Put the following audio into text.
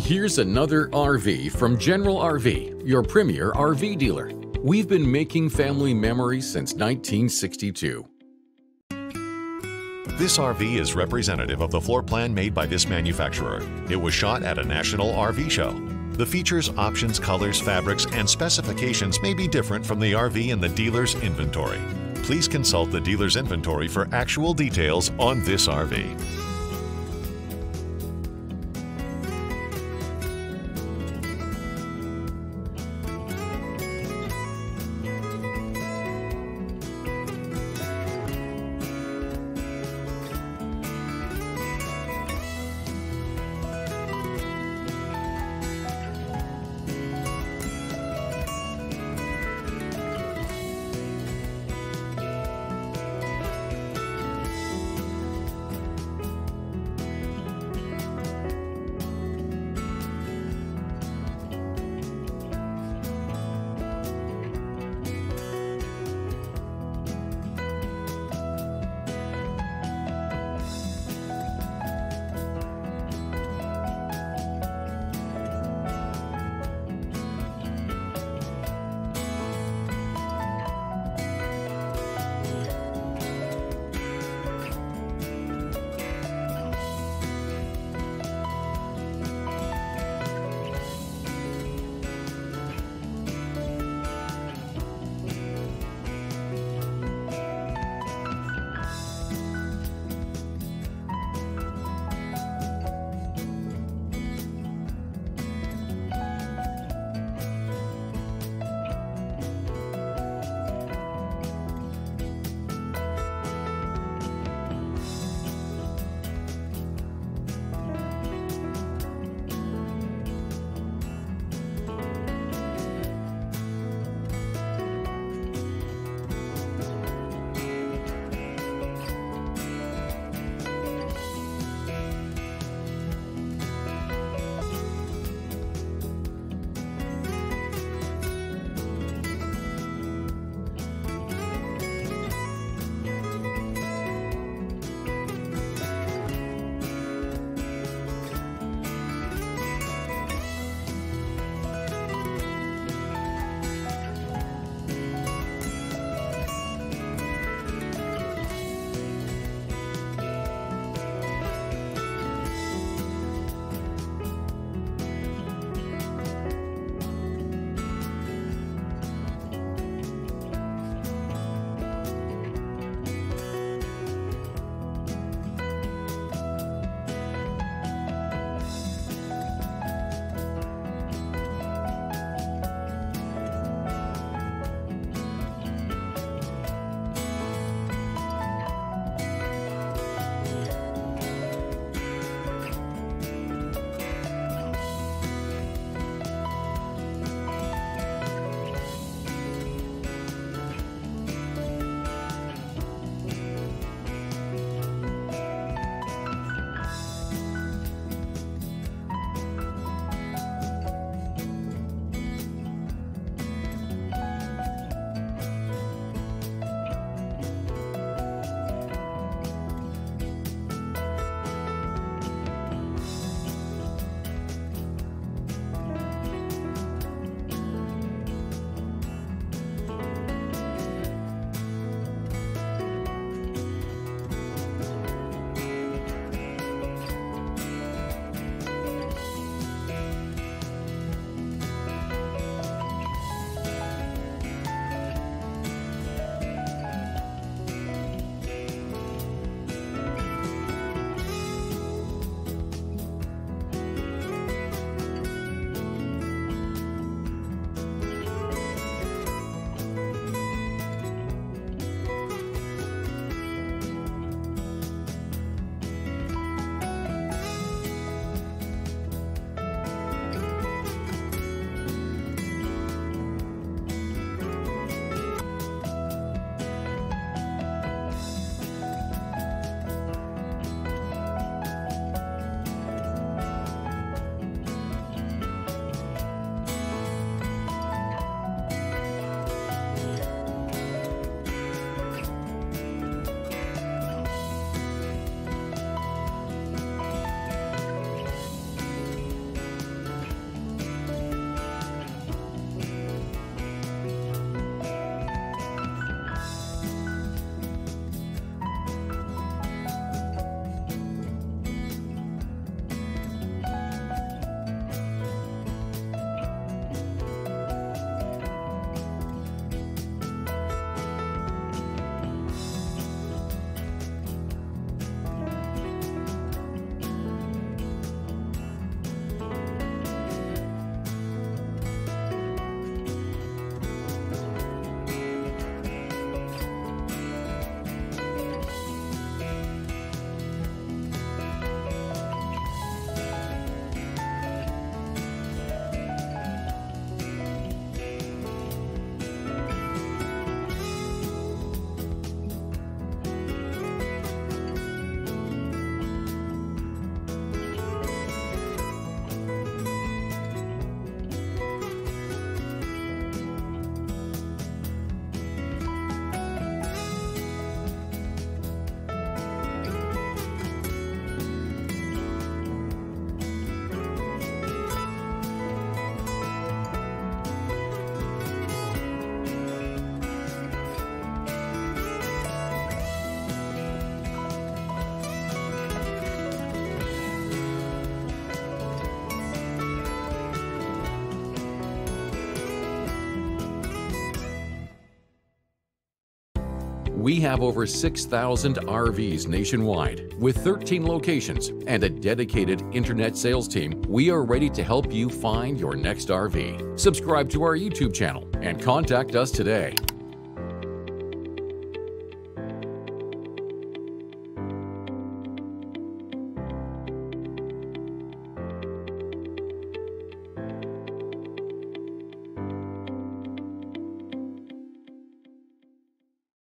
Here's another RV from General RV, your premier RV dealer. We've been making family memories since 1962. This RV is representative of the floor plan made by this manufacturer. It was shot at a national RV show. The features, options, colors, fabrics, and specifications may be different from the RV in the dealer's inventory. Please consult the dealer's inventory for actual details on this RV. We have over 6,000 RVs nationwide with 13 locations and a dedicated internet sales team. We are ready to help you find your next RV. Subscribe to our YouTube channel and contact us today.